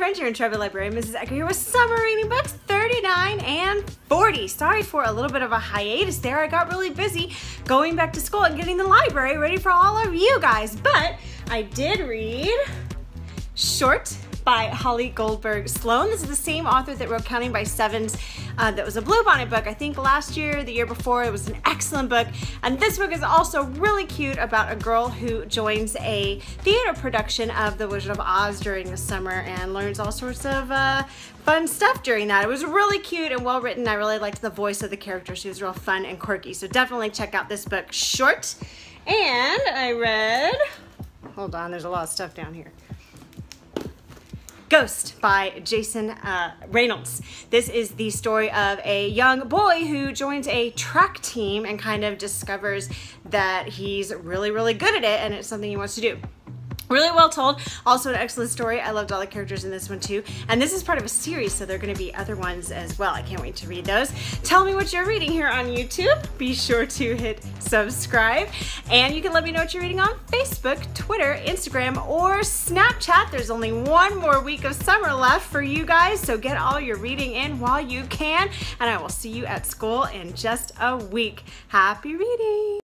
friends, in intrepid librarian, Mrs. Eckert here with summer reading books 39 and 40. Sorry for a little bit of a hiatus there. I got really busy going back to school and getting the library ready for all of you guys. But I did read Short by Holly Goldberg Sloan. This is the same author that wrote Counting by Sevens uh, that was a Bluebonnet book. I think last year, the year before, it was an excellent book. And this book is also really cute about a girl who joins a theater production of The Wizard of Oz during the summer and learns all sorts of uh, fun stuff during that. It was really cute and well written. I really liked the voice of the character. She was real fun and quirky. So definitely check out this book, Short. And I read, hold on, there's a lot of stuff down here. Ghost by Jason uh, Reynolds. This is the story of a young boy who joins a track team and kind of discovers that he's really, really good at it and it's something he wants to do. Really well told. Also an excellent story. I loved all the characters in this one too. And this is part of a series, so there are going to be other ones as well. I can't wait to read those. Tell me what you're reading here on YouTube. Be sure to hit subscribe. And you can let me know what you're reading on Facebook, Twitter, Instagram, or Snapchat. There's only one more week of summer left for you guys, so get all your reading in while you can. And I will see you at school in just a week. Happy reading!